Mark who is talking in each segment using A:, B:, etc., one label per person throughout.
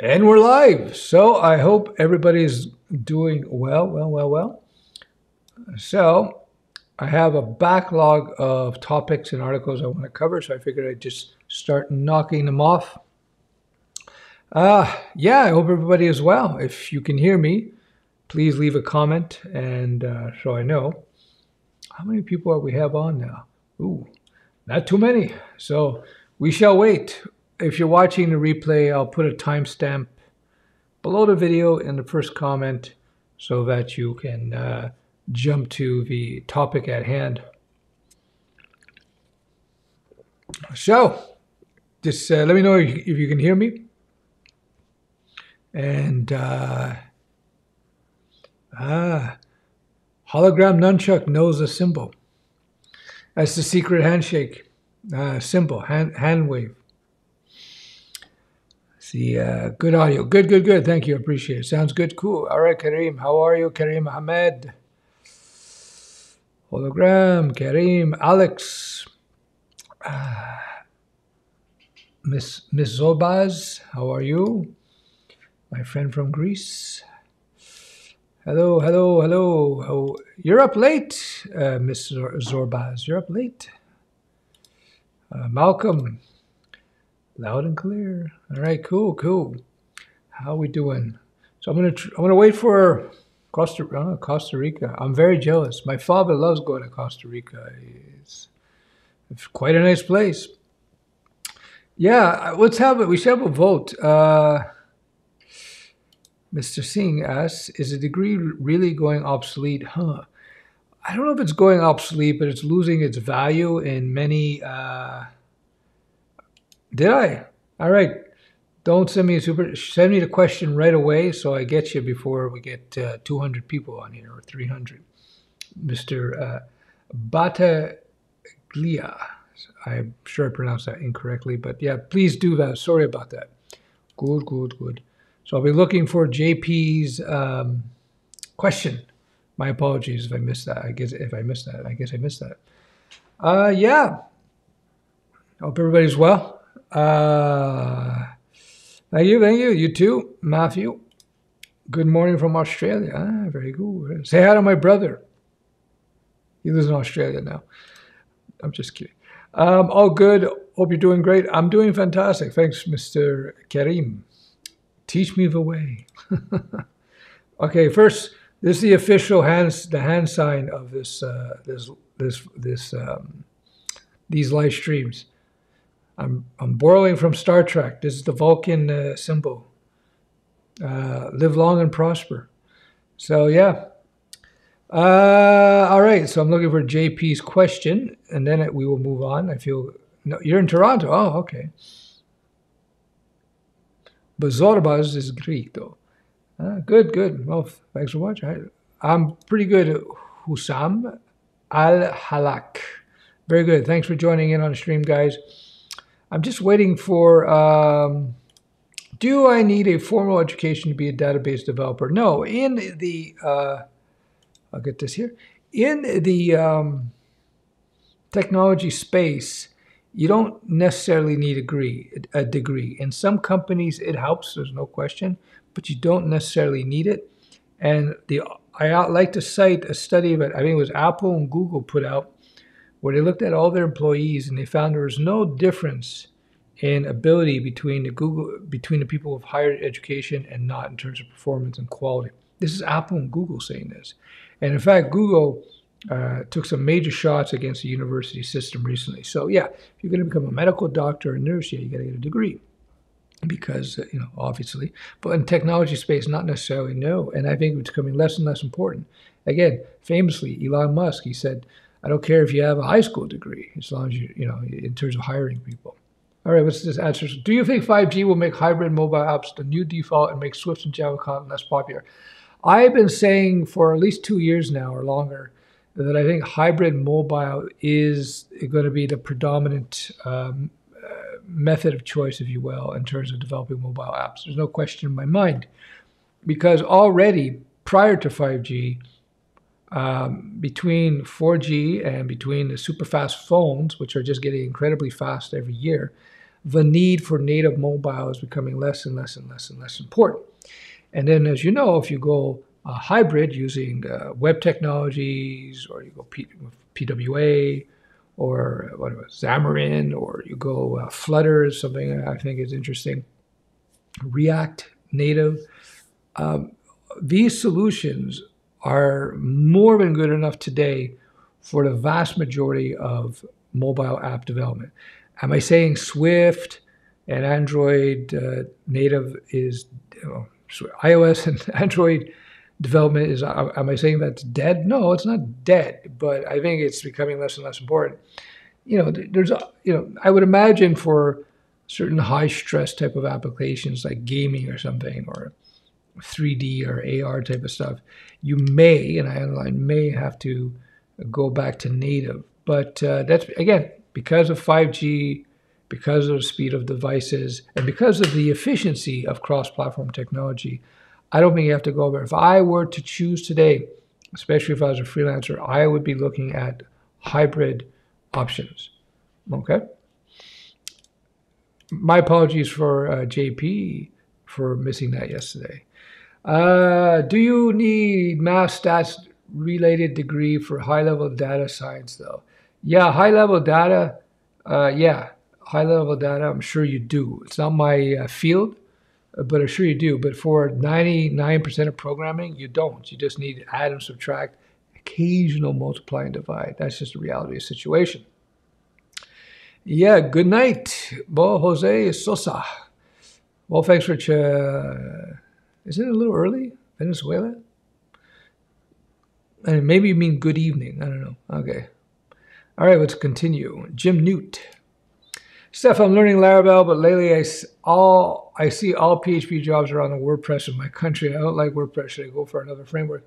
A: And we're live. So I hope everybody's doing well, well, well, well. So I have a backlog of topics and articles I want to cover, so I figured I'd just start knocking them off. Uh, yeah, I hope everybody is well. If you can hear me, please leave a comment and uh, so I know. How many people are we have on now? Ooh, not too many. So we shall wait. If you're watching the replay, I'll put a timestamp below the video in the first comment so that you can uh, jump to the topic at hand. So, just uh, let me know if you, can hear me. And, uh, ah, hologram nunchuck knows a symbol. That's the secret handshake uh, symbol, hand, hand wave. See, uh, good audio. Good, good, good. Thank you. Appreciate it. Sounds good. Cool. All right, Kareem. How are you, Kareem Ahmed? Hologram, Kareem, Alex. Uh, Miss Miss Zobaz, how are you? My friend from Greece. Hello, hello, hello. Oh, you're up late, uh, Miss Zorbaz. You're up late. Uh, Malcolm, loud and clear. All right, cool, cool. How we doing? So I'm gonna I'm gonna wait for Costa uh, Costa Rica. I'm very jealous. My father loves going to Costa Rica. It's, it's quite a nice place. Yeah, let's have it. We should have a vote. Uh, Mr. Singh asks, is a degree really going obsolete? Huh. I don't know if it's going obsolete, but it's losing its value in many. Uh... Did I? All right. Don't send me a super. Send me the question right away so I get you before we get uh, 200 people on here or 300. Mr. Uh, Bataglia. I'm sure I pronounced that incorrectly, but yeah, please do that. Sorry about that. Good, good, good. So I'll be looking for JP's um, question. My apologies if I missed that. I guess if I missed that, I guess I missed that. Uh, yeah. Hope everybody's well. Uh, thank you, thank you. You too, Matthew. Good morning from Australia. Ah, very good. Say hi to my brother. He lives in Australia now. I'm just kidding. Um, all good. Hope you're doing great. I'm doing fantastic. Thanks, Mr. Karim. Teach me the way. okay, first, this is the official hands, the hand sign of this, uh, this, this, this, um, these live streams. I'm, I'm borrowing from Star Trek. This is the Vulcan uh, symbol. Uh, live long and prosper. So yeah. Uh, all right. So I'm looking for JP's question, and then it, we will move on. I feel no, you're in Toronto. Oh, okay. But Zorbaz is Greek, though. Uh, good, good. Well, thanks for watching. I, am pretty good Husam Al Halak. Very good. Thanks for joining in on the stream, guys. I'm just waiting for. Um, do I need a formal education to be a database developer? No. In the, uh, I'll get this here. In the um, technology space, you don't necessarily need a degree, a degree. In some companies, it helps. There's no question, but you don't necessarily need it. And the I like to cite a study that I think it was Apple and Google put out, where they looked at all their employees and they found there was no difference in ability between the Google between the people with higher education and not in terms of performance and quality. This is Apple and Google saying this, and in fact, Google uh, took some major shots against the university system recently. So yeah, if you're going to become a medical doctor or nurse, yeah, you got to get a degree because uh, you know obviously. But in technology space, not necessarily no. And I think it's becoming less and less important. Again, famously, Elon Musk he said, "I don't care if you have a high school degree, as long as you you know in terms of hiring people." All right, what's this answer? Do you think 5G will make hybrid mobile apps the new default and make Swift and Java content less popular? I've been saying for at least two years now or longer that I think hybrid mobile is going to be the predominant um, uh, method of choice, if you will, in terms of developing mobile apps. There's no question in my mind. Because already prior to 5G, um, between 4G and between the super fast phones, which are just getting incredibly fast every year, the need for native mobile is becoming less and less and less and less important. And then, as you know, if you go uh, hybrid using uh, web technologies, or you go P- PWA, or what was Xamarin, or you go uh, Flutter, something I think is interesting. React Native. Um, these solutions are more than good enough today for the vast majority of mobile app development. Am I saying Swift and Android uh, native is iOS and Android development is? Uh, am I saying that's dead? No, it's not dead, but I think it's becoming less and less important. You know, there's you know, I would imagine for certain high stress type of applications like gaming or something or 3D or AR type of stuff, you may, and I underline may, have to go back to native. But uh, that's again because of 5G, because of the speed of devices, and because of the efficiency of cross-platform technology. I don't think you have to go there. If I were to choose today, especially if I was a freelancer, I would be looking at hybrid options. Okay. My apologies for uh, JP for missing that yesterday. Uh, do you need math stats related degree for high level data science though? Yeah, high level data. Uh, yeah, high level data. I'm sure you do. It's not my uh, field, but I'm sure you do. But for 99% of programming, you don't. You just need add and subtract, occasional multiply and divide. That's just the reality of the situation. Yeah, good night, Bo Jose Sosa. Well, thanks for. Ch- is it a little early, Venezuela? And maybe you mean good evening. I don't know. Okay. All right, let's continue. Jim Newt. Steph, I'm learning Laravel, but lately I, all, I see all PHP jobs are on the WordPress in my country. I don't like WordPress. Should I go for another framework?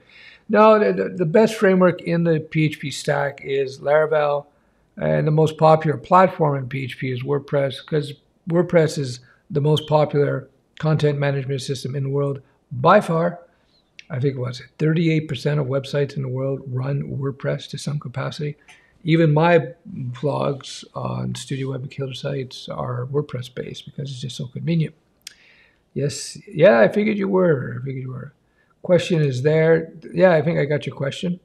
A: No, the, the best framework in the PHP stack is Laravel, and the most popular platform in PHP is WordPress because WordPress is the most popular content management system in the world by far. I think it was 38% of websites in the world run WordPress to some capacity. Even my blogs on Studio Web and Killer sites are WordPress based because it's just so convenient. Yes, yeah, I figured you were. I figured you were. Question is there. Yeah, I think I got your question.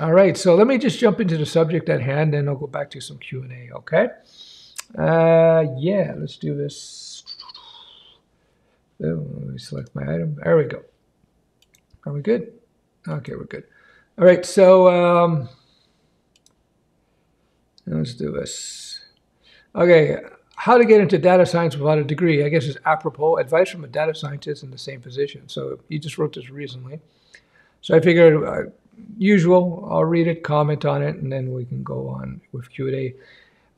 A: All right, so let me just jump into the subject at hand, and I'll go back to some Q and A. Okay. Uh, yeah, let's do this. Let me select my item. There we go. Are we good? Okay, we're good. All right, so um, let's do this. Okay, how to get into data science without a degree? I guess is apropos advice from a data scientist in the same position. So you just wrote this recently. So I figured, uh, usual, I'll read it, comment on it, and then we can go on with Q&A.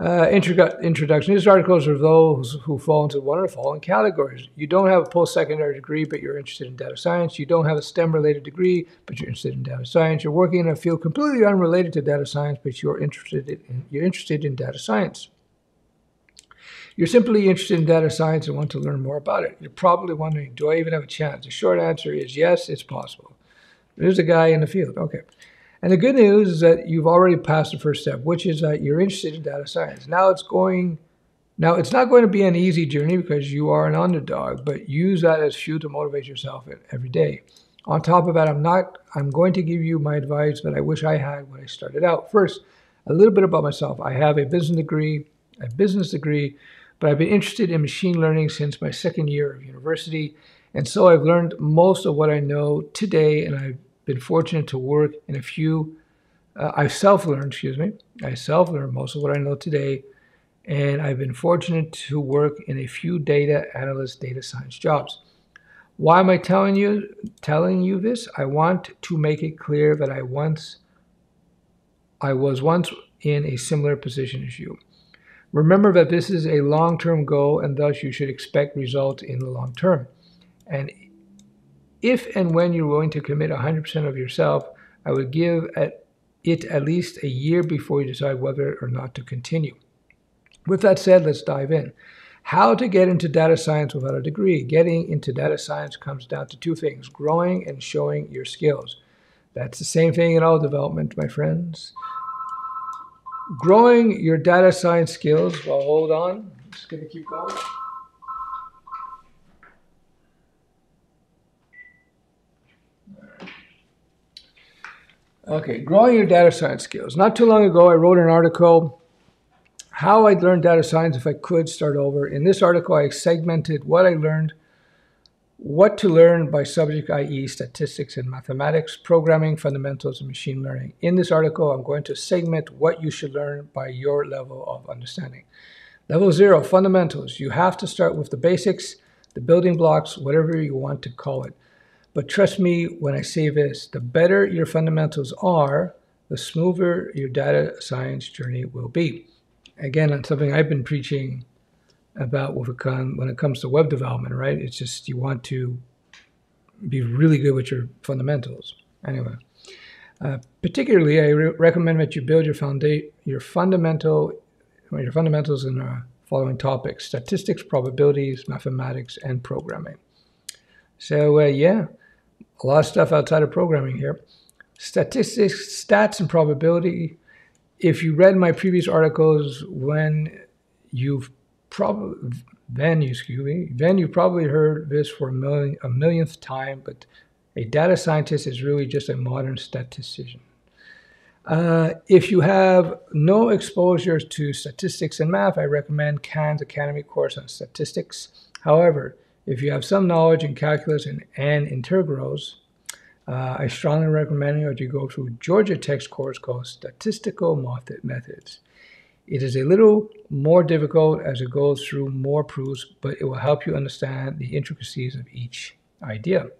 A: Uh, introduction. These articles are those who fall into one of the following categories. You don't have a post-secondary degree, but you're interested in data science. You don't have a STEM-related degree, but you're interested in data science. You're working in a field completely unrelated to data science, but you're interested in, you're interested in data science. You're simply interested in data science and want to learn more about it. You're probably wondering, do I even have a chance? The short answer is yes, it's possible. There's a guy in the field. Okay. And the good news is that you've already passed the first step, which is that you're interested in data science. Now it's going, now it's not going to be an easy journey because you are an underdog, but use that as fuel to motivate yourself every day. On top of that, I'm not, I'm going to give you my advice that I wish I had when I started out. First, a little bit about myself. I have a business degree, a business degree, but I've been interested in machine learning since my second year of university. And so I've learned most of what I know today, and I've been fortunate to work in a few. Uh, I self learned, excuse me. I self learned most of what I know today, and I've been fortunate to work in a few data analyst, data science jobs. Why am I telling you telling you this? I want to make it clear that I once I was once in a similar position as you. Remember that this is a long-term goal and thus you should expect results in the long term. And if and when you're willing to commit 100% of yourself, I would give it at least a year before you decide whether or not to continue. With that said, let's dive in. How to get into data science without a degree? Getting into data science comes down to two things growing and showing your skills. That's the same thing in all development, my friends. Growing your data science skills, well, hold on. Just gonna keep going. Okay, growing your data science skills. Not too long ago, I wrote an article, How I'd Learn Data Science If I Could Start Over. In this article, I segmented what I learned, what to learn by subject, i.e., statistics and mathematics, programming, fundamentals, and machine learning. In this article, I'm going to segment what you should learn by your level of understanding. Level zero, fundamentals. You have to start with the basics, the building blocks, whatever you want to call it. But trust me when I say this, the better your fundamentals are, the smoother your data science journey will be. Again, on something I've been preaching about with when it comes to web development, right? It's just you want to be really good with your fundamentals. Anyway, uh, particularly, I re- recommend that you build your foundation, your fundamental, your fundamentals in the following topics: statistics, probabilities, mathematics, and programming. So uh, yeah, a lot of stuff outside of programming here. Statistics, stats, and probability. If you read my previous articles, when you've probably then you excuse me, then you've probably heard this for a million a millionth time, but a data scientist is really just a modern statistician. Uh, if you have no exposure to statistics and math, I recommend Khan's Academy course on statistics. However, if you have some knowledge in calculus and, and integrals, uh, I strongly recommend that you go through Georgia Tech's course called Statistical Methods. It is a little more difficult as it goes through more proofs, but it will help you understand the intricacies of each idea.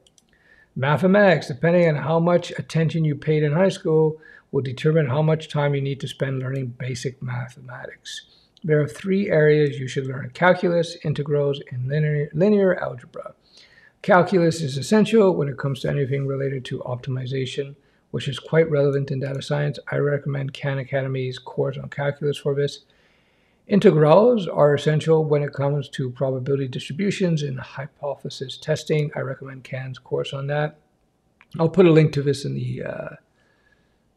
A: Mathematics, depending on how much attention you paid in high school, will determine how much time you need to spend learning basic mathematics. There are three areas you should learn calculus, integrals, and linear, linear algebra. Calculus is essential when it comes to anything related to optimization, which is quite relevant in data science. I recommend Khan Academy's course on calculus for this. Integrals are essential when it comes to probability distributions and hypothesis testing. I recommend Khan's course on that. I'll put a link to this in the uh,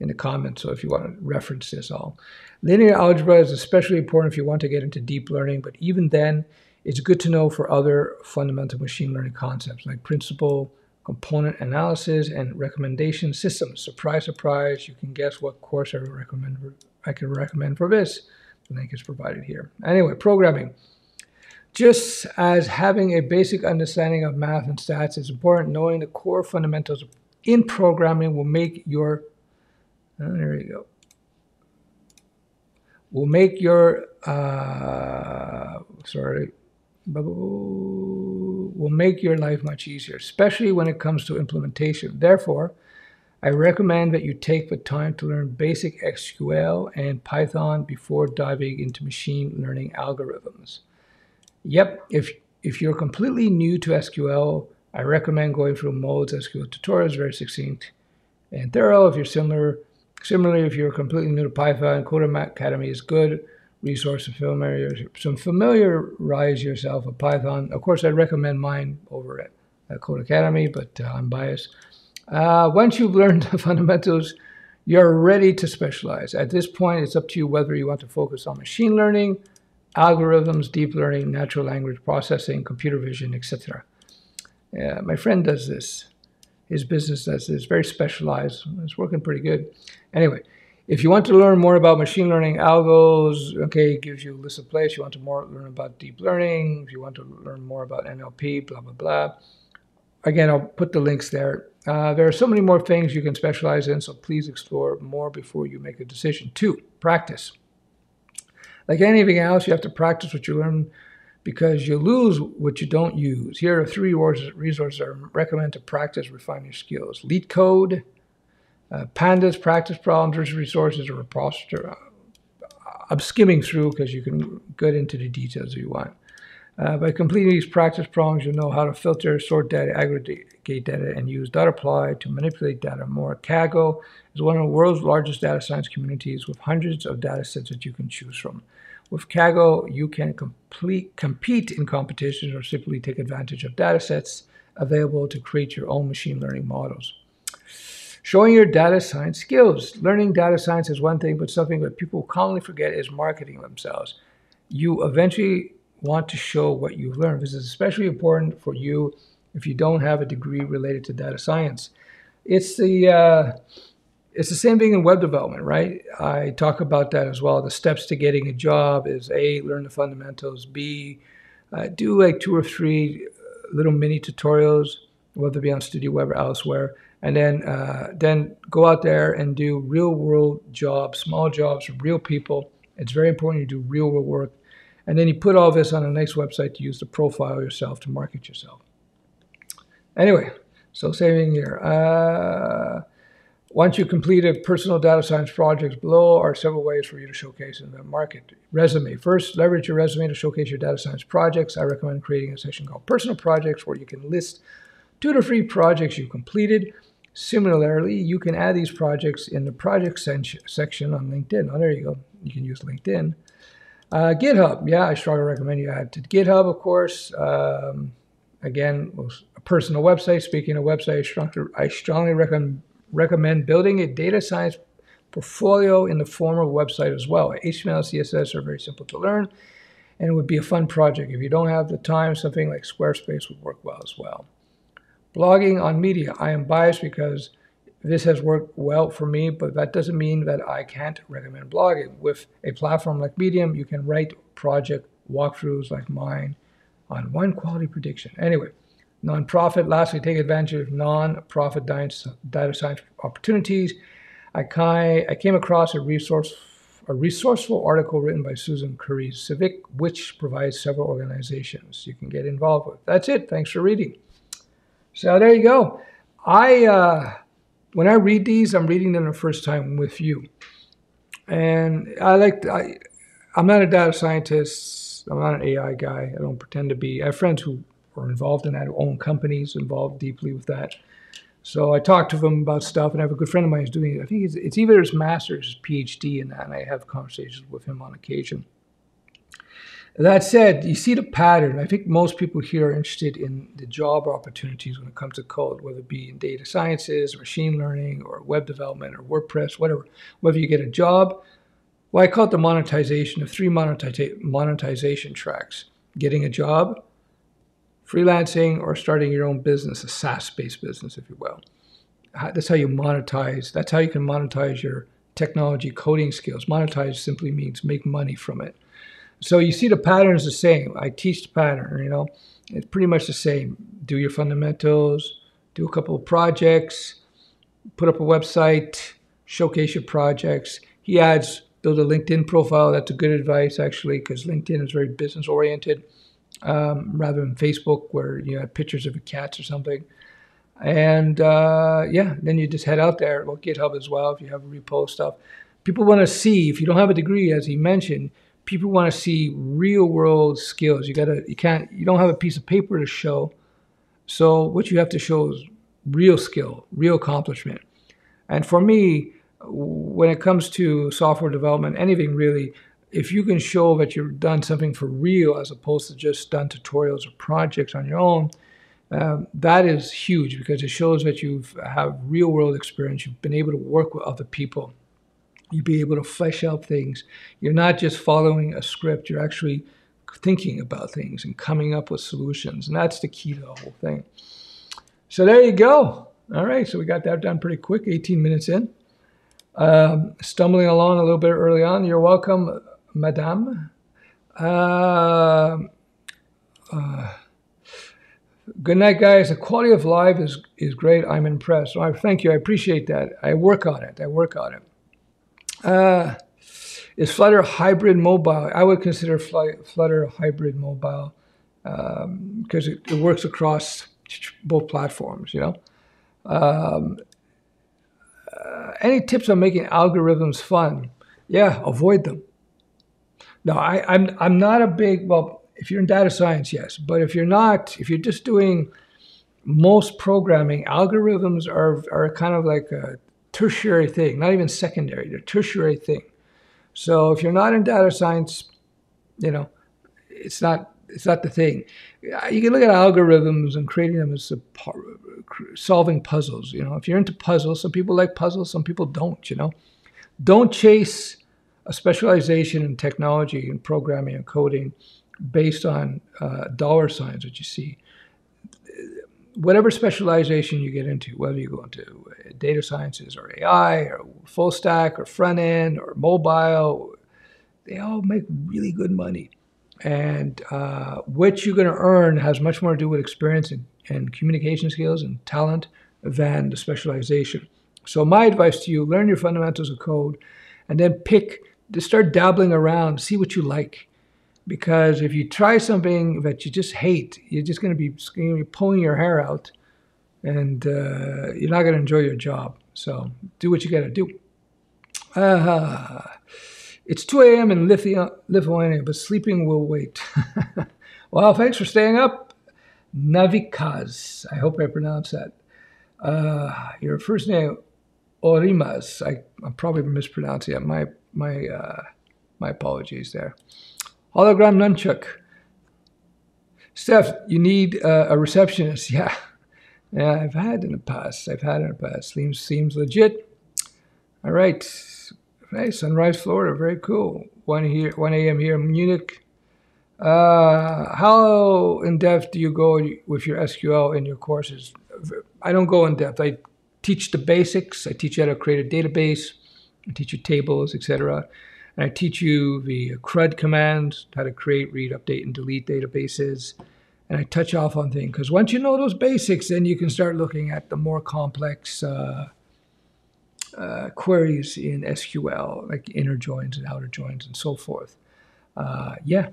A: in the comments. So if you want to reference this all. Linear algebra is especially important if you want to get into deep learning, but even then, it's good to know for other fundamental machine learning concepts like principal, component analysis, and recommendation systems. Surprise, surprise, you can guess what course I recommend I can recommend for this. The link is provided here. Anyway, programming. Just as having a basic understanding of math and stats is important, knowing the core fundamentals in programming will make your Oh, there you go. Will make your uh, sorry, will make your life much easier, especially when it comes to implementation. Therefore, I recommend that you take the time to learn basic SQL and Python before diving into machine learning algorithms. Yep, if if you're completely new to SQL, I recommend going through Mode's SQL tutorials, very succinct and thorough. If you're similar Similarly, if you're completely new to Python, Code Academy is good resource to some familiarize yourself with Python. Of course, I recommend mine over at, at Codecademy, but uh, I'm biased. Uh, once you've learned the fundamentals, you're ready to specialize. At this point, it's up to you whether you want to focus on machine learning, algorithms, deep learning, natural language processing, computer vision, etc. Yeah, my friend does this his business that's is very specialized. It's working pretty good. Anyway, if you want to learn more about machine learning algos, okay, gives you a list of plays. You want to more learn about deep learning. If you want to learn more about NLP, blah blah blah. Again, I'll put the links there. Uh, there are so many more things you can specialize in, so please explore more before you make a decision. Two, practice. Like anything else, you have to practice what you learn because you lose what you don't use. Here are three resources I recommend to practice refine your skills. LeetCode, uh, Pandas, practice problems, resources, a repository. Uh, I'm skimming through because you can get into the details if you want. Uh, by completing these practice problems, you'll know how to filter, sort data, aggregate data, and use datapply to manipulate data more. Kaggle is one of the world's largest data science communities with hundreds of data sets that you can choose from. With Kaggle, you can complete, compete in competitions or simply take advantage of data sets available to create your own machine learning models. Showing your data science skills. Learning data science is one thing, but something that people commonly forget is marketing themselves. You eventually want to show what you've learned. This is especially important for you if you don't have a degree related to data science. It's the uh, it's the same thing in web development, right? I talk about that as well. The steps to getting a job is A, learn the fundamentals, B, uh, do like two or three little mini tutorials, whether it be on Studio Web or elsewhere, and then uh, then go out there and do real world jobs, small jobs for real people. It's very important you do real world work, and then you put all this on a nice website to use to profile yourself to market yourself. Anyway, so saving here. Uh, once you complete a personal data science projects, below are several ways for you to showcase in the market. Resume. First, leverage your resume to showcase your data science projects. I recommend creating a section called personal projects where you can list two to three projects you've completed. Similarly, you can add these projects in the project section on LinkedIn. Oh, there you go. You can use LinkedIn. Uh, GitHub. Yeah, I strongly recommend you add to GitHub, of course. Um, again, a personal website. Speaking of websites, I strongly recommend recommend building a data science portfolio in the form of a website as well. HTML and CSS are very simple to learn, and it would be a fun project. If you don't have the time, something like Squarespace would work well as well. Blogging on Medium. I am biased because this has worked well for me, but that doesn't mean that I can't recommend blogging. With a platform like Medium, you can write project walkthroughs like mine on wine quality prediction. Anyway, Nonprofit, lastly, take advantage of non-profit data science opportunities. I, came across a resource a resourceful article written by Susan Currie Sivek, which provides several organizations you can get involved with. That's it. Thanks for reading. So there you go. I uh, when I read these, I'm reading them the first time with you, and I like. I, I'm not a data scientist. I'm not an AI guy. I don't pretend to be. I have friends who or involved in that, who own companies involved deeply with that. So I talked to them about stuff, and I have a good friend of mine who's doing it. I think it's, it's either his master's, his PhD in that, and I have conversations with him on occasion. That said, you see the pattern. I think most people here are interested in the job opportunities when it comes to code, whether it be in data sciences, machine learning, or web development, or WordPress, whatever. Whether you get a job, well, I call it the monetization of three monetiza- monetization tracks: getting a job, freelancing or starting your own business, a SaaS-based business, if you will. That's how you monetize. That's how you can monetize your technology coding skills. Monetize simply means make money from it. So you see the pattern is the same. I teach the pattern, you know, it's pretty much the same. Do your fundamentals, do a couple of projects, put up a website, showcase your projects. He adds build a LinkedIn profile. That's a good advice actually, because LinkedIn is very business oriented um, rather than Facebook where you have pictures of cats or something. And uh, yeah, then you just head out there. Well, GitHub as well if you have a repo stuff. People want to see if you don't have a degree, as he mentioned. People want to see real world skills. You gotta, you can't, you don't have a piece of paper to show. So what you have to show is real skill, real accomplishment. And for me, when it comes to software development, anything really, if you can show that you've done something for real as opposed to just done tutorials or projects on your own, um, that is huge because it shows that you've have real world experience. You've been able to work with other people. You'll be able to flesh out things. You're not just following a script. You're actually thinking about things and coming up with solutions. And that's the key to the whole thing. So there you go. All right. So we got that done pretty quick, 18 minutes in. Um, stumbling along a little bit early on. You're welcome madame. Uh, uh, good night, guys. The quality of life is, is great. I'm impressed. So I thank you. I appreciate that. I work on it. I work on it. Uh, is Flutter hybrid mobile? I would consider Flutter hybrid mobile because um, it, it, works across both platforms, you know. Um, uh, any tips on making algorithms fun? Yeah, avoid them. No, I, I'm I'm not a big well. If you're in data science, yes, but if you're not, if you're just doing most programming, algorithms are are kind of like a tertiary thing, not even secondary. They're tertiary thing. So if you're not in data science, you know, it's not it's not the thing. Uh, you can look at algorithms and creating them as solving puzzles. You know, if you're into puzzles, some people like puzzles, some people don't. You know, don't chase a specialization in technology and programming and coding based on uh, dollar signs that you see. Whatever specialization you get into, whether you go into data sciences or AI or full stack or front end or mobile, they all make really good money. And uh, what you're going to earn has much more to do with experience and, and communication skills and talent than the specialization. So my advice to you, learn your fundamentals of code and then pick, just start dabbling around, see what you like. Because if you try something that you just hate, you're just going to be, pulling your hair out and uh, you're not going to enjoy your job. So do what you got to do. Uh, it's 2 a.m. in Lithuania, but sleeping will wait. well, thanks for staying up. Navikaz. I hope I pronounced that. Uh, your first name, Orimas. I, I'm probably mispronouncing it. My my uh, my apologies there. Hologram nunchuck. Steph, you need uh, a receptionist. Yeah, yeah. I've had in the past. I've had in the past. Seems seems legit. All right. Hey, Sunrise, Florida, very cool. 1 here, 1 a.m. here in Munich. Uh, how in depth do you go with your SQL in your courses? I don't go in depth. I teach the basics. I teach you how to create a database. I teach you tables, etc. And I teach you the CRUD commands, how to create, read, update, and delete databases. And I touch off on things because once you know those basics, then you can start looking at the more complex. Uh, uh, queries in SQL, like inner joins and outer joins and so forth. Uh, yeah.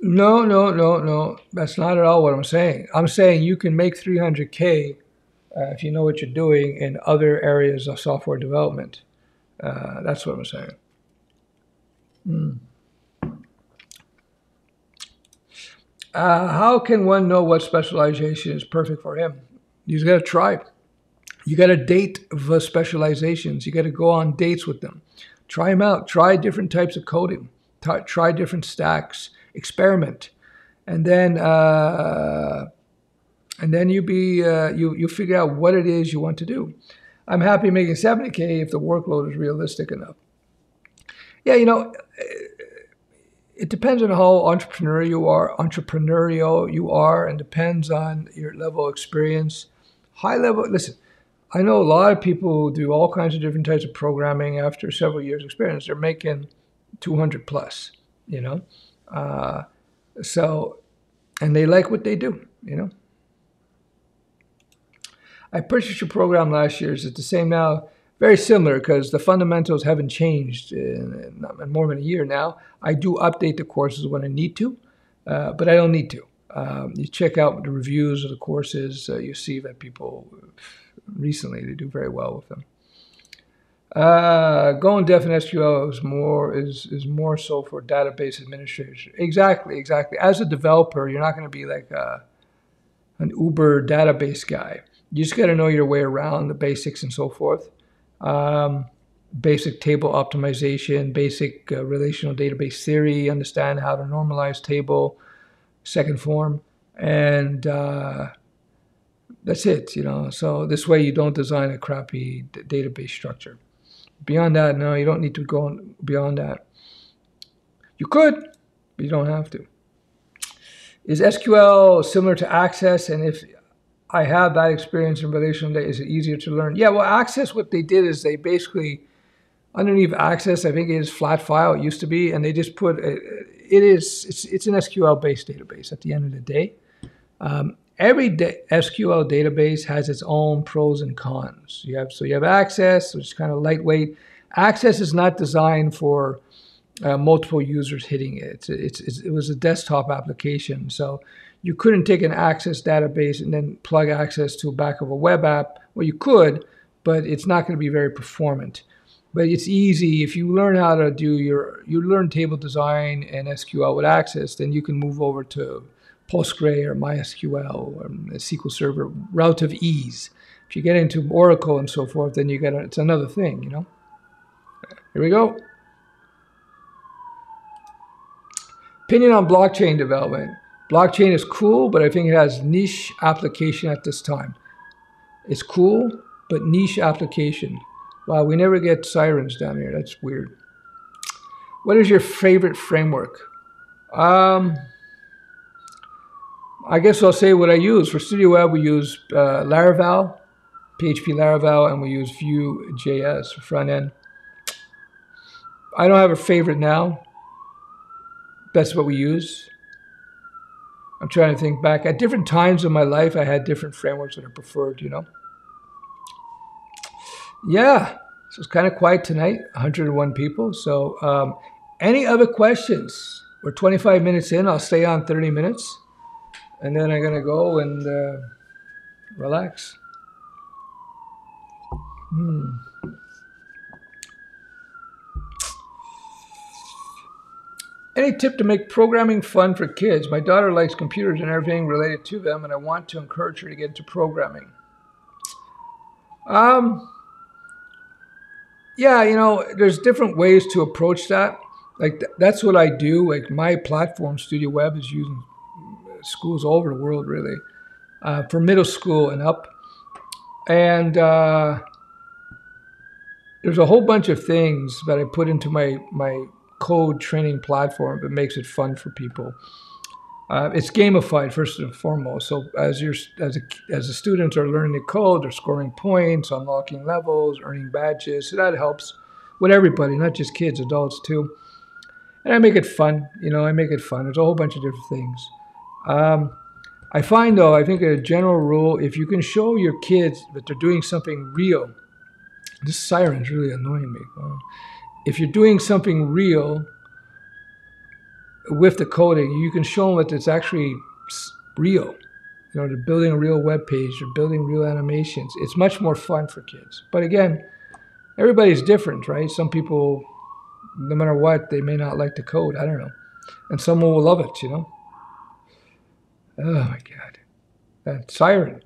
A: No, no, no, no. That's not at all what I'm saying. I'm saying you can make 300K uh, if you know what you're doing in other areas of software development. Uh, that's what I'm saying. Mm. Uh, how can one know what specialization is perfect for him? You got to try. You got to date the specializations. You got to go on dates with them. Try them out. Try different types of coding. Try different stacks. Experiment, and then uh, and then you be uh, you you figure out what it is you want to do. I'm happy making 70k if the workload is realistic enough. Yeah, you know, it depends on how entrepreneurial you are, entrepreneurial you are, and depends on your level of experience high level, listen, I know a lot of people who do all kinds of different types of programming after several years experience. They're making 200 plus, you know? Uh, so, and they like what they do, you know? I purchased your program last year. Is it the same now? Very similar because the fundamentals haven't changed in, in, more than a year now. I do update the courses when I need to, uh, but I don't need to. Um, you check out the reviews of the courses, uh, you see that people recently they do very well with them. Uh, going deaf in SQL is more is is more so for database administration. Exactly, exactly. As a developer, you're not going to be like a, an Uber database guy. You just got to know your way around the basics and so forth. Um, basic table optimization, basic uh, relational database theory, understand how to normalize table, second form, and uh, that's it. You know, so this way you don't design a crappy database structure. Beyond that, no, you don't need to go on beyond that. You could, but you don't have to. Is SQL similar to Access? And if I have that experience in relational data, is it easier to learn? Yeah, well, Access, what they did is they basically underneath Access, I think it is flat file. It used to be, and they just put it is it's, it's an SQL based database at the end of the day. Um, every da- SQL database has its own pros and cons. You have so you have Access, which is kind of lightweight. Access is not designed for uh, multiple users hitting it. It's, it's, it was a desktop application, so you couldn't take an Access database and then plug Access to the back of a web app. Well, you could, but it's not going to be very performant but it's easy if you learn how to do your you learn table design and SQL with Access, then you can move over to Postgre or MySQL or SQL Server relative ease. If you get into Oracle and so forth, then you get a, it's another thing, you know. Here we go. Opinion on blockchain development. Blockchain is cool, but I think it has niche application at this time. It's cool, but niche application. Wow, we never get sirens down here. That's weird. What is your favorite framework? Um, I guess I'll say what I use. For Studio Web, we use uh, Laravel, PHP Laravel, and we use Vue.js for front end. I don't have a favorite now. That's what we use. I'm trying to think back. At different times in my life, I had different frameworks that I preferred, you know. Yeah, so it's kind of quiet tonight, 101 people. So, um, any other questions? We're 25 minutes in. I'll stay on 30 minutes. And then I'm going to go and uh, relax. Hmm. Any tip to make programming fun for kids? My daughter likes computers and everything related to them, and I want to encourage her to get into programming. Um, yeah, you know, there's different ways to approach that. Like th- that's what I do. Like my platform, Studio Web, is using schools all over the world, really, uh, for middle school and up. And uh, there's a whole bunch of things that I put into my my code training platform that makes it fun for people. Uh, it's gamified first and foremost. So as you're as a, as the students are learning the code, they're scoring points, unlocking levels, earning badges. So that helps with everybody, not just kids, adults too. And I make it fun. You know, I make it fun. There's a whole bunch of different things. Um, I find though, I think a general rule: if you can show your kids that they're doing something real, this siren's really annoying me if you're doing something real with the coding, you can show them that it's actually real. You know, they're building a real web page, they're building real animations. It's much more fun for kids. But again, everybody's different, right? Some people, no matter what, they may not like the code. I don't know. And someone will love it, you know? Oh my God. That siren.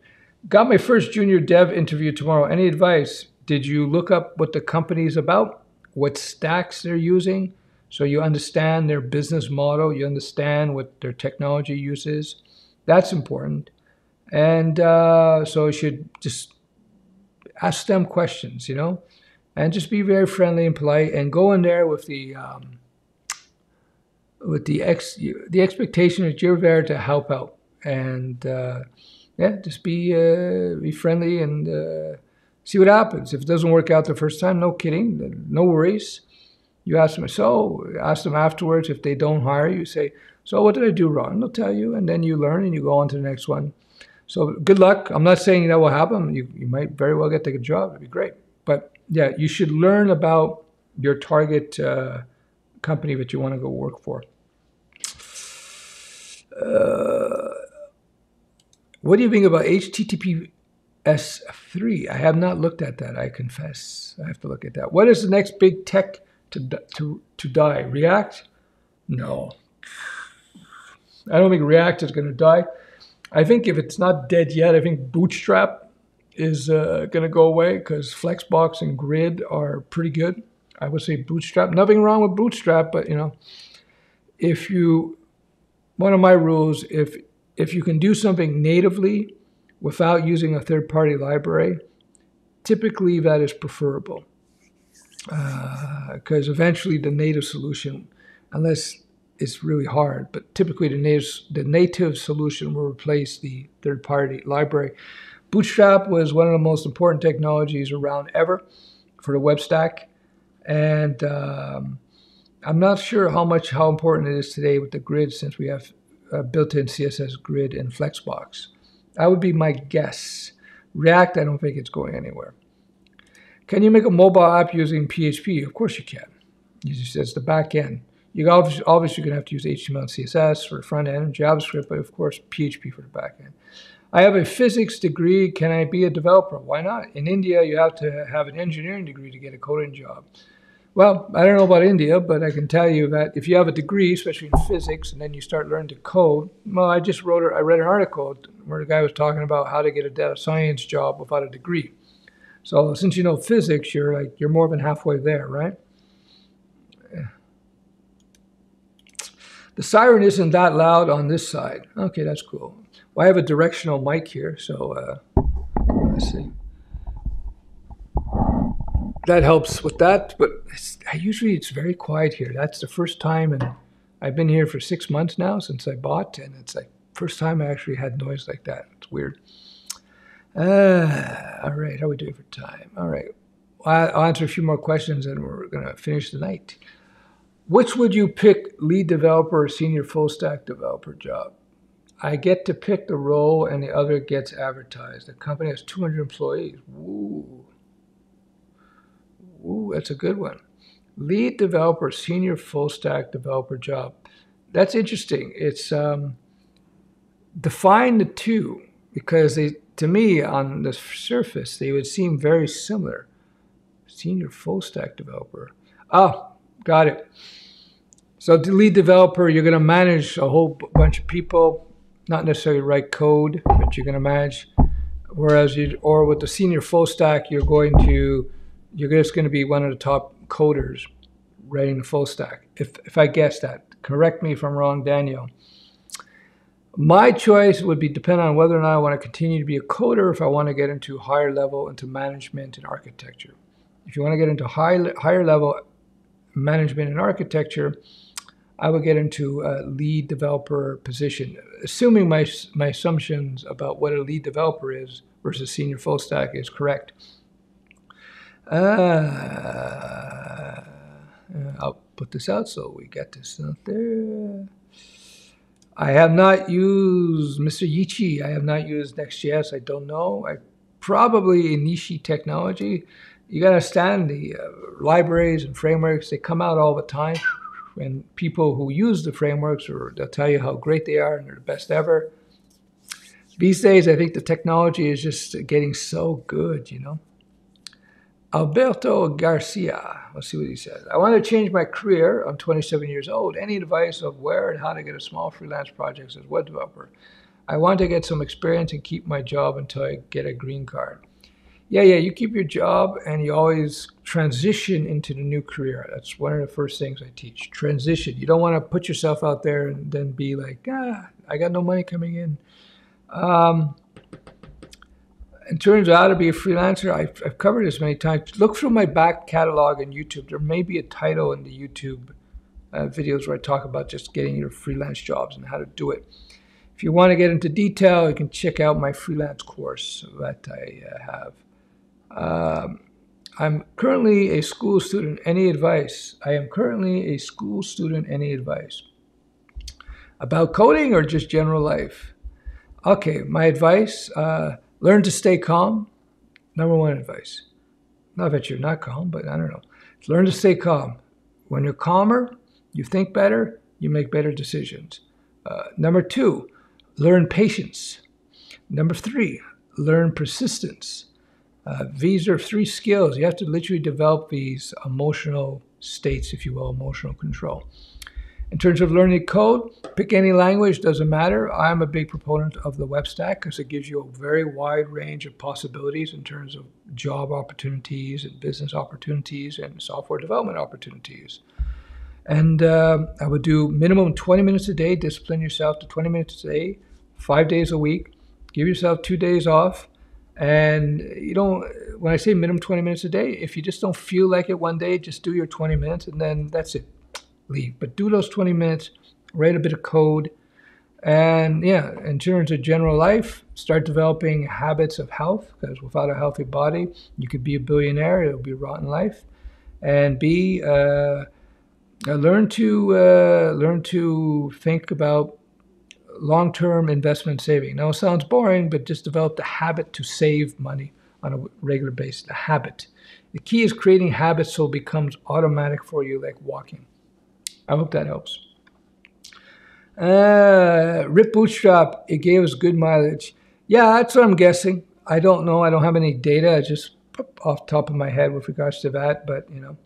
A: Got my first junior dev interview tomorrow. Any advice? Did you look up what the company's about? What stacks they're using. So you understand their business model, you understand what their technology uses. That's important. And uh, so you should just ask them questions, you know, and just be very friendly and polite and go in there with the um, with the ex the expectation that you're there to help out and uh, yeah, just be uh, be friendly and uh, see what happens. If it doesn't work out the first time, no kidding, no worries. You ask them, so ask them afterwards if they don't hire you, say, so what did I do wrong? They'll tell you, and then you learn and you go on to the next one. So good luck. I'm not saying that will happen. You, you might very well get the job. It'd be great. But yeah, you should learn about your target uh, company that you want to go work for. Uh, what do you think about HTTP S3. I have not looked at that, I confess. I have to look at that. What is the next big tech to, to, to die? React? No. I don't think React is going to die. I think if it's not dead yet, I think Bootstrap is uh, going to go away because Flexbox and Grid are pretty good. I would say Bootstrap. Nothing wrong with Bootstrap, but you know, if you, one of my rules, if if you can do something natively without using a third party library, typically that is preferable. Because uh, eventually the native solution, unless it's really hard, but typically the native, the native solution will replace the third party library. Bootstrap was one of the most important technologies around ever for the web stack. And um, I'm not sure how much how important it is today with the grid since we have uh, built-in CSS grid and Flexbox. That would be my guess. React, I don't think it's going anywhere. Can you make a mobile app using PHP? Of course you can. It's the back end. You obviously, obviously you're going to have to use HTML and CSS for the front end, JavaScript, but of course PHP for the back end. I have a physics degree. Can I be a developer? Why not? In India, you have to have an engineering degree to get a coding job. Well, I don't know about India, but I can tell you that if you have a degree, especially in physics, and then you start learning to code, well, I just wrote, I read an article where the guy was talking about how to get a data science job without a degree. So since you know physics, you're like you're more than halfway there, right? The siren isn't that loud on this side. Okay, that's cool. Well, I have a directional mic here, so uh, let's see. That helps with that. But I usually it's very quiet here. That's the first time, and I've been here for six months now since I bought, and it's like first time I actually had noise like that. It's weird. Uh, all right, how are we doing for time? All right, I'll answer a few more questions, and we're gonna finish the night. Which would you pick, lead developer or senior full stack developer job? I get to pick the role, and the other gets advertised. The company has 200 employees. Ooh. Ooh, that's a good one. Lead developer, senior full stack developer job. That's interesting. It's um, define the two because they, to me, on the surface, they would seem very similar. Senior full stack developer. Oh, got it. So, the lead developer, you're going to manage a whole bunch of people, not necessarily write code, but you're going to manage. Whereas you, or with the senior full stack, you're going to you're just going to be one of the top coders writing the full stack. If, if I guess that, correct me if I'm wrong, Daniel. My choice would be depend on whether or not I want to continue to be a coder, if I want to get into higher level into management and architecture. If you want to get into high, higher level management and architecture, I would get into a lead developer position, assuming my, my assumptions about what a lead developer is versus senior full stack is correct. Uh, I'll put this out so we get this out there. I have not used Mr. Yichi. I have not used Next.js. I don't know. I probably Inishi technology. You got to understand the uh, libraries and frameworks. They come out all the time, and people who use the frameworks, or they'll tell you how great they are and they're the best ever. These days, I think the technology is just getting so good. You know. Alberto Garcia. Let's see what he says. I want to change my career. I'm 27 years old. Any advice of where and how to get a small freelance project as web developer? I want to get some experience and keep my job until I get a green card. Yeah, yeah, you keep your job and you always transition into the new career. That's one of the first things I teach. Transition. You don't want to put yourself out there and then be like, ah, I got no money coming in. Um, terms of how to be a freelancer, I've, I've, covered this many times. Look through my back catalog on YouTube. There may be a title in the YouTube uh, videos where I talk about just getting your freelance jobs and how to do it. If you want to get into detail, you can check out my freelance course that I uh, have. Um, I'm currently a school student. Any advice? I am currently a school student. Any advice? About coding or just general life? Okay, my advice. Uh, Learn to stay calm. Number one advice. Not that you're not calm, but I don't know. Learn to stay calm. When you're calmer, you think better, you make better decisions. Uh, number two, learn patience. Number three, learn persistence. Uh, these are three skills. You have to literally develop these emotional states, if you will, emotional control. In terms of learning code, pick any language, doesn't matter. I'm a big proponent of the web stack because it gives you a very wide range of possibilities in terms of job opportunities and business opportunities and software development opportunities. And uh, I would do minimum 20 minutes a day, discipline yourself to 20 minutes a day, five days a week. Give yourself two days off. And you don't, when I say minimum 20 minutes a day, if you just don't feel like it one day, just do your 20 minutes and then that's it leave. But do those 20 minutes, write a bit of code, and yeah, in terms of general life, start developing habits of health because without a healthy body, you could be a billionaire. It'll be rotten life. And B, uh, uh learn to uh, learn to think about long-term investment saving. Now, it sounds boring, but just develop the habit to save money on a regular basis. A habit. The key is creating habits so it becomes automatic for you, like walking. I hope that helps. Uh, Rip Bootstrap, it gave us good mileage. Yeah, that's what I'm guessing. I don't know. I don't have any data. just off top of my head with regards to that, but you know.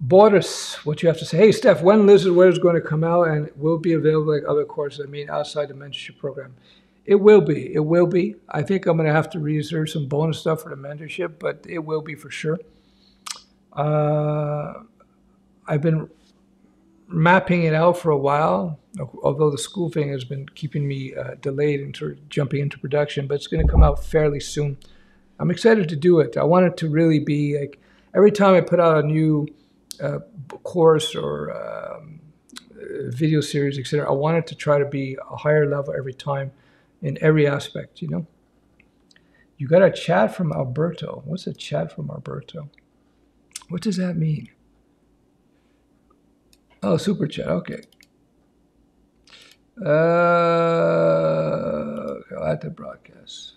A: Boris, what you have to say. Hey, Steph, when Lizardware is going to come out and will be available like other courses, I mean, outside the mentorship program? It will be. It will be. I think I'm going to have to reserve some bonus stuff for the mentorship, but it will be for sure. Uh, I've been mapping it out for a while, although the school thing has been keeping me uh, delayed in sort of jumping into production, but it's going to come out fairly soon. I'm excited to do it. I want it to really be like every time I put out a new uh, course or um, video series, etc., I wanted to try to be a higher level every time in every aspect, you know. You got a chat from Alberto. What's a chat from Alberto? What does that mean? Oh, super chat. Okay. Uh, at the broadcast.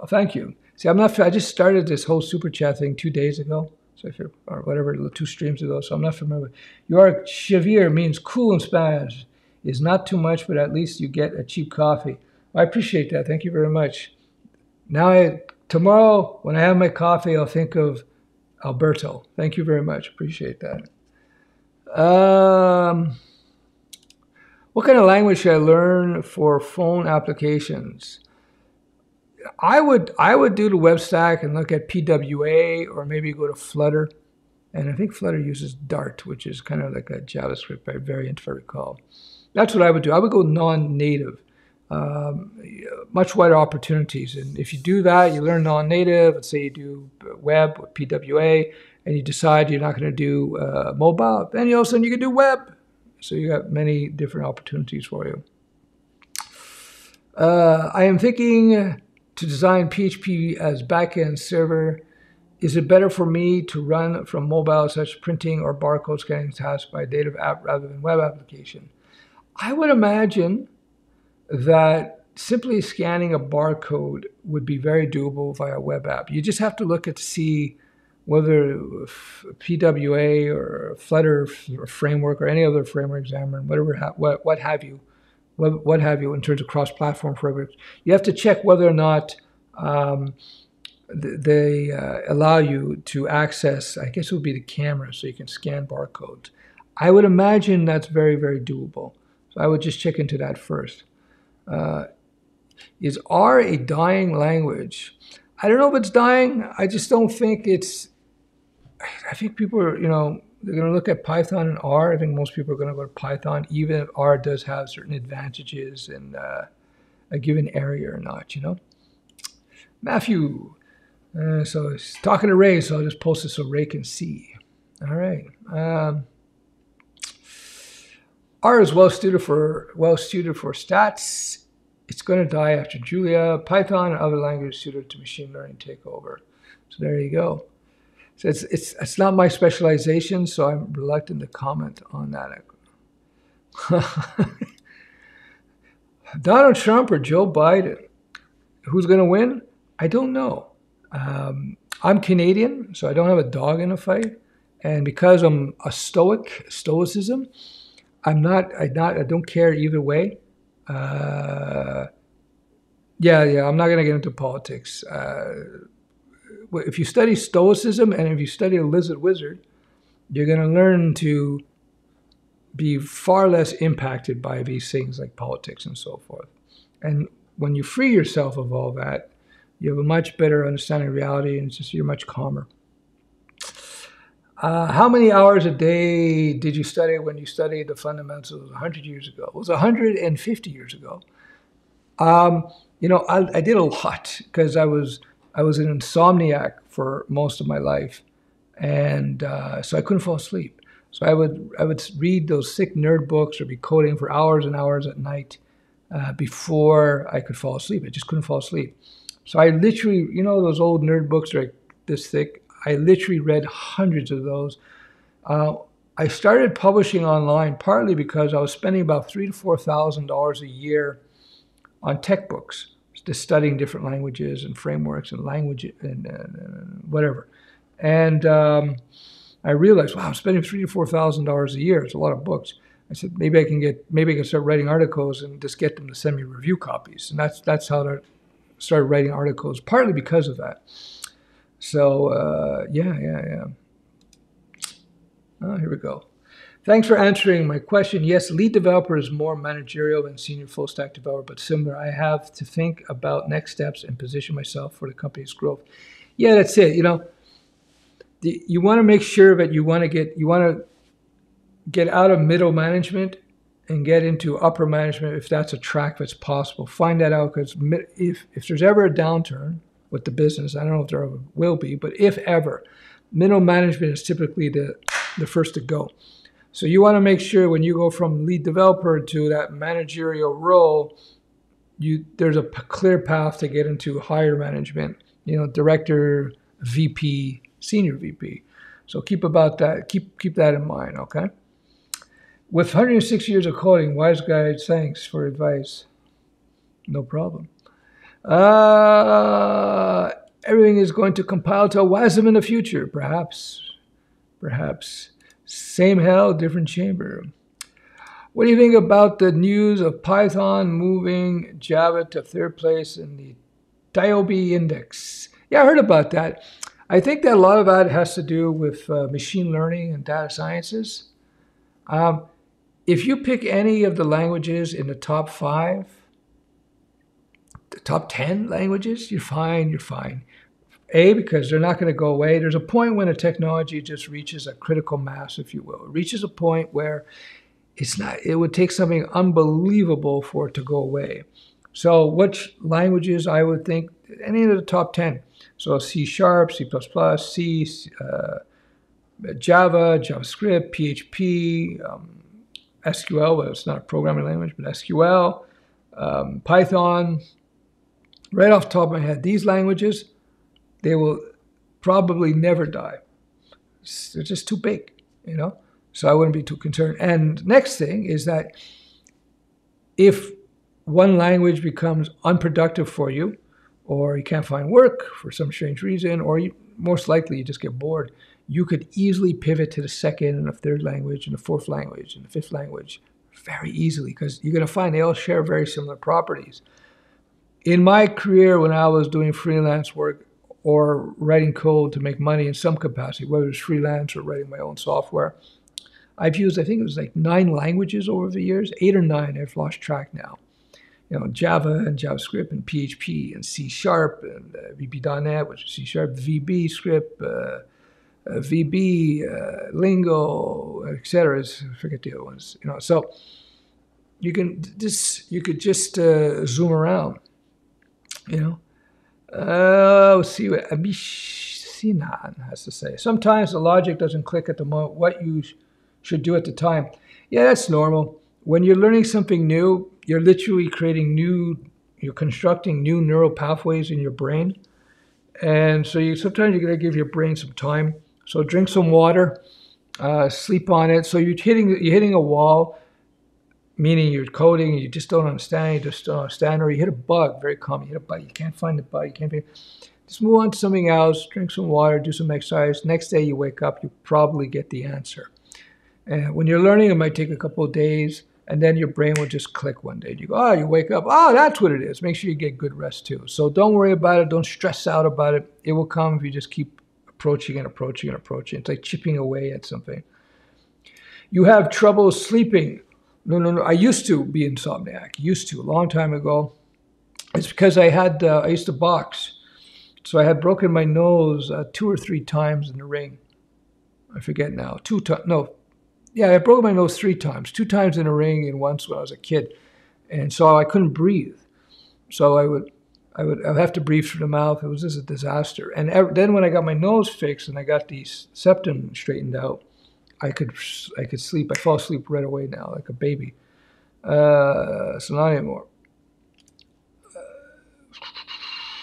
A: Oh, thank you. See, I'm not. I just started this whole super chat thing two days ago, so if you're or whatever, two streams ago. So I'm not familiar. With, your chévere means cool in Spanish. Is not too much, but at least you get a cheap coffee. I appreciate that. Thank you very much. Now, I, tomorrow when I have my coffee, I'll think of Alberto. Thank you very much. Appreciate that. Um, what kind of language should I learn for phone applications? I would I would do the web stack and look at PWA or maybe go to Flutter. And I think Flutter uses Dart, which is kind of like a JavaScript variant, if I recall. That's what I would do. I would go non-native um, much wider opportunities. And if you do that, you learn non-native. Let's say you do web with PWA, and you decide you're not going to do uh, mobile, then you all of a sudden you can do web. So you got many different opportunities for you. Uh, I am thinking to design PHP as backend server. Is it better for me to run from mobile, such printing or barcode scanning tasks by native app rather than web application? I would imagine that simply scanning a barcode would be very doable via web app. You just have to look at see whether PWA or Flutter or framework or any other framework Xamarin, whatever, what, what have you, what, what have you in terms of cross-platform frameworks. You have to check whether or not um, they uh, allow you to access, I guess it would be the camera, so you can scan barcodes. I would imagine that's very, very doable. So I would just check into that first uh, is R a dying language? I don't know if it's dying. I just don't think it's. I think people are, you know, they're going to look at Python and R. I think most people are going to go to Python, even if R does have certain advantages in uh, a given area or not, you know. Matthew. Uh, so he's talking to Ray, so I'll just post it so Ray can see. All right. Um, R is well suited for well suited for stats. It's going to die after Julia. Python and other languages suited to machine learning take over. So there you go. So it's it's it's not my specialization, so I'm reluctant to comment on that. Donald Trump or Joe Biden? Who's going to win? I don't know. Um, I'm Canadian, so I don't have a dog in the fight. And because I'm a stoic, stoicism, I'm not. I not. I don't care either way. Uh, yeah, yeah. I'm not going to get into politics. Uh, if you study Stoicism and if you study a lizard wizard, you're going to learn to be far less impacted by these things like politics and so forth. And when you free yourself of all that, you have a much better understanding of reality, and just you're much calmer. Uh, how many hours a day did you study when you studied the fundamentals 100 years ago? It was 150 years ago. Um, you know, I, I, did a lot because I was I was an insomniac for most of my life, and uh, so I couldn't fall asleep. So I would I would read those thick nerd books or be coding for hours and hours at night uh, before I could fall asleep. I just couldn't fall asleep. So I literally, you know, those old nerd books are like this thick. I literally read hundreds of those. Uh, I started publishing online partly because I was spending about three to four thousand dollars a year on tech books, studying different languages and frameworks and language and, and whatever. And um, I realized, wow, I'm spending three to four thousand dollars a year. It's a lot of books. I said maybe I can get maybe I can start writing articles and just get them to send me review copies. And that's that's how I started writing articles, partly because of that. So uh, yeah, yeah, yeah. Oh, here we go. Thanks for answering my question. Yes, lead developer is more managerial than senior full stack developer, but similar. I have to think about next steps and position myself for the company's growth. Yeah, that's it. You know, the, you want to make sure that you want to get you want to get out of middle management and get into upper management if that's a track that's possible. Find that out because if if there's ever a downturn, with the business. I don't know if there will be, but if ever, middle management is typically the, the first to go. So you want to make sure when you go from lead developer to that managerial role, you there's a p- clear path to get into higher management, you know, director, VP, senior VP. So keep about that, keep keep that in mind, okay? With 106 years of coding, wise guy, thanks for advice. No problem. Uh, everything is going to compile to a WASM in the future, perhaps. Perhaps. Same hell, different chamber. What do you think about the news of Python moving Java to third place in the TIOBE index? Yeah, I heard about that. I think that a lot of that has to do with uh, machine learning and data sciences. Um, if you pick any of the languages in the top five, the top 10 languages, you're fine, you're fine. A, because they're not going to go away. There's a point when a technology just reaches a critical mass, if you will. It reaches a point where it's not, it would take something unbelievable for it to go away. So, which languages I would think, any of the top 10. So, C sharp, C, C, uh, Java, JavaScript, PHP, um, SQL, but it's not a programming language, but SQL, um, Python. Right off the top of my head, these languages, they will probably never die. They're just too big, you know? So I wouldn't be too concerned. And next thing is that if one language becomes unproductive for you, or you can't find work for some strange reason, or you, most likely you just get bored, you could easily pivot to the second and the third language and the fourth language and the fifth language very easily because you're going to find they all share very similar properties. In my career, when I was doing freelance work or writing code to make money in some capacity, whether it's freelance or writing my own software, I've used, I think it was like nine languages over the years, eight or nine, I've lost track now. You know, Java and JavaScript and PHP and C Sharp and uh, VB.NET, which is C Sharp, VB script, uh, uh, VB, uh, Lingo, etc. I forget the other ones. You know, so you can just you could just uh, zoom around. You know, let's see what Abish Sinan has to say. Sometimes the logic doesn't click at the moment. What you sh- should do at the time. Yeah, that's normal. When you're learning something new, you're literally creating new. You're constructing new neural pathways in your brain. And so you sometimes you're going to give your brain some time so drink some water, uh, sleep on it. So you're hitting you're hitting a wall, meaning you're coding, you just don't understand, you just don't understand, or you hit a bug, very common. You hit a bug, you can't find the bug, you can't find. Just move on to something else, drink some water, do some exercise. Next day you wake up, you probably get the answer. And when you're learning, it might take a couple of days, and then your brain will just click one day. You go, oh, you wake up, oh, that's what it is. Make sure you get good rest too. So don't worry about it. Don't stress out about it. It will come if you just keep approaching and approaching and approaching. It's like chipping away at something. You have trouble sleeping. No, no, no. I used to be insomniac. Used to a long time ago. It's because I had uh, I used to box, so I had broken my nose uh, two or three times in the ring. I forget now. Two times. No, yeah, I broke my nose three times. Two times in the ring and once when I was a kid, and so I couldn't breathe. So I would I would, I would have to breathe through the mouth. It was just a disaster. And ever, then when I got my nose fixed and I got the septum straightened out, I could I could sleep. I fall asleep right away now, like a baby. Uh, so not anymore. Uh,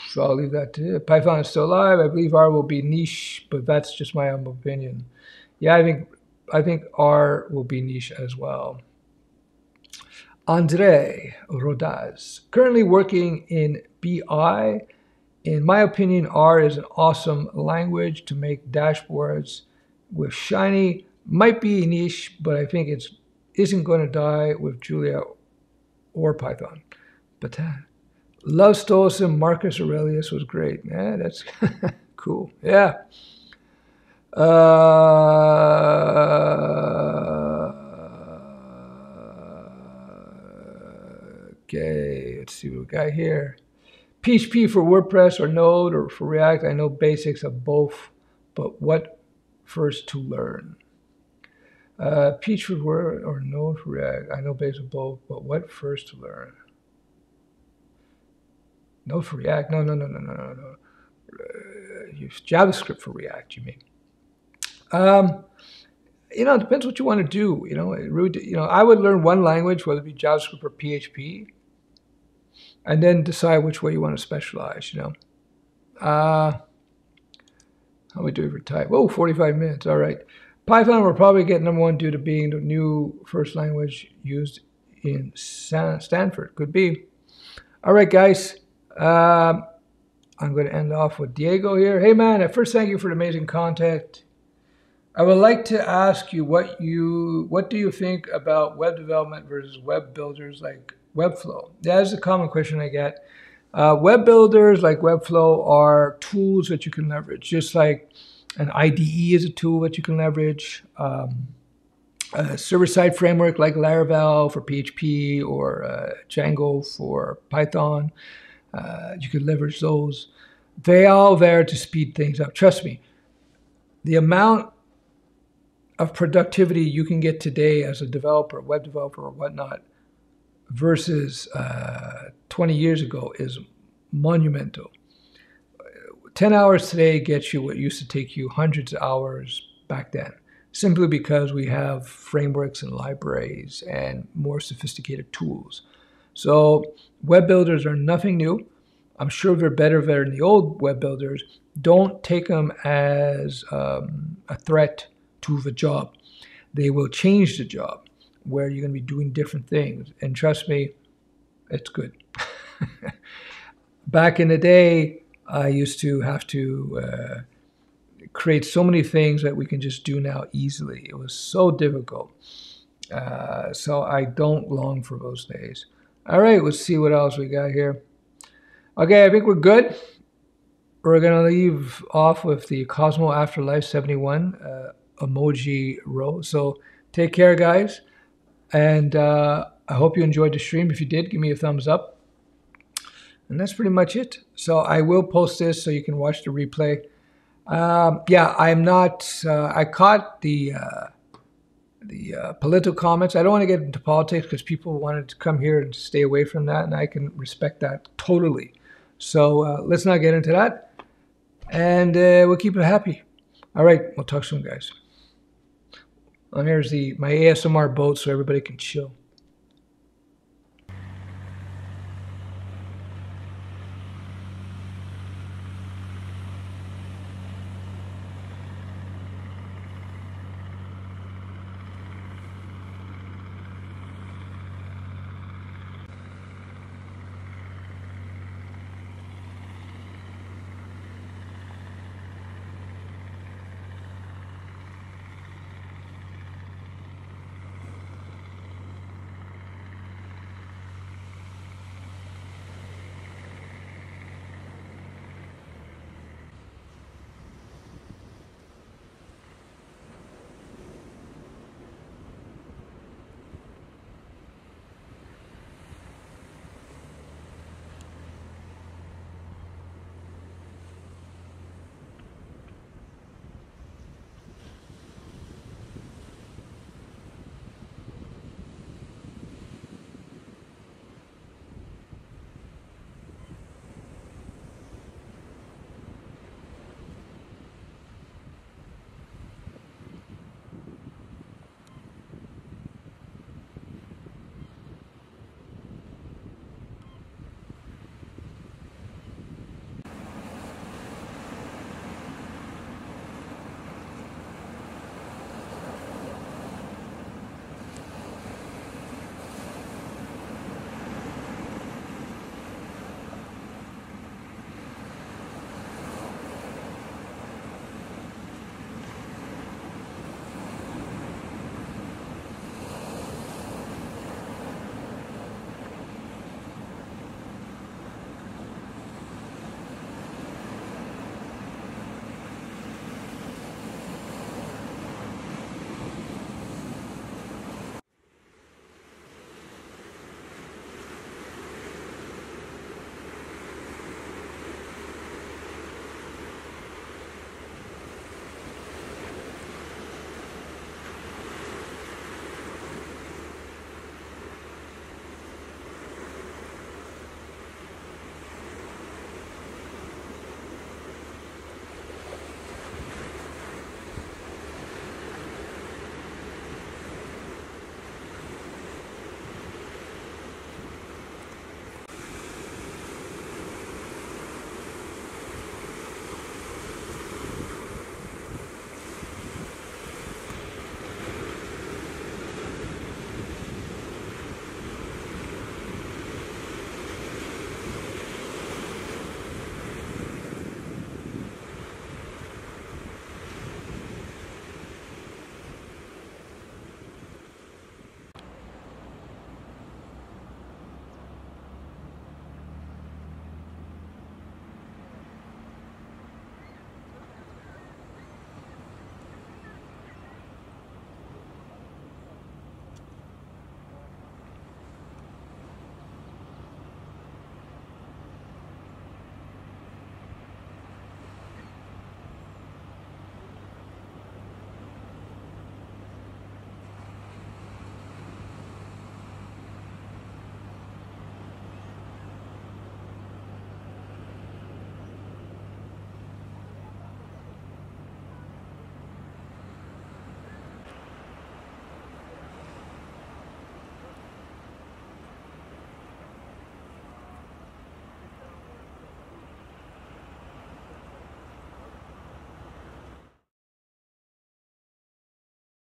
A: so I'll leave that to. Python is still alive. I believe R will be niche, but that's just my humble opinion. Yeah, I think I think R will be niche as well. Andre Rodaz, currently working in BI. In my opinion, R is an awesome language to make dashboards with Shiny. Might be niche, but I think it's isn't going to die with Julia or Python. But uh, love Stoicism, Marcus Aurelius was great. Yeah, that's cool. Yeah. Uh, Okay, let's see what we got here. PHP for WordPress or Node or for React. I know basics of both, but what first to learn? Uh, for Word or Node for React. I know of both, but what first to learn? Node for React? No, no, no, no, no, no, no. Uh, JavaScript for React, you mean? Um, you know, it depends what you want to do. You know, it really, you know, I would learn one language, whether it be JavaScript or PHP, and then decide which way you want to specialize. You know, uh, how we do for time? Oh, 45 minutes. All right. Python will probably get number one due to being the new first language used in Stanford. Could be. All right, guys. Um, I'm going to end off with Diego here. Hey, man, at first, thank you for the amazing content. I would like to ask you what you what do you think about web development versus web builders like Webflow? That is a common question I get. Uh, web builders like Webflow are tools that you can leverage, just like an IDE is a tool that you can leverage. Um, a server-side framework like Laravel for PHP or uh, Django for Python. Uh, you can leverage those. They all there to speed things up. Trust me, the amount of productivity you can get today as a developer, web developer, or whatnot, versus uh, 20 years ago is monumental. 10 hours today gets you what used to take you hundreds of hours back then simply because we have frameworks and libraries and more sophisticated tools. So web builders are nothing new. I'm sure they're better than the old web builders. Don't take them as um, a threat to the job. They will change the job where you're going to be doing different things. And trust me, it's good. Back in the day, I used to have to uh, create so many things that we can just do now easily. It was so difficult. Uh, so I don't long for those days. All right, let's see what else we got here. Okay, I think we're good. We're going to leave off with the Cosmo Afterlife 71 uh, emoji row. So take care, guys. And uh, I hope you enjoyed the stream. If you did, give me a thumbs up. And that's pretty much it. So I will post this so you can watch the replay. Um, yeah, I'm not. Uh, I caught the uh, the uh, political comments. I don't want to get into politics because people wanted to come here and stay away from that, and I can respect that totally. So uh, let's not get into that, and uh, we'll keep it happy. All right, we'll talk soon, guys. Well, here's the my ASMR boat, so everybody can chill.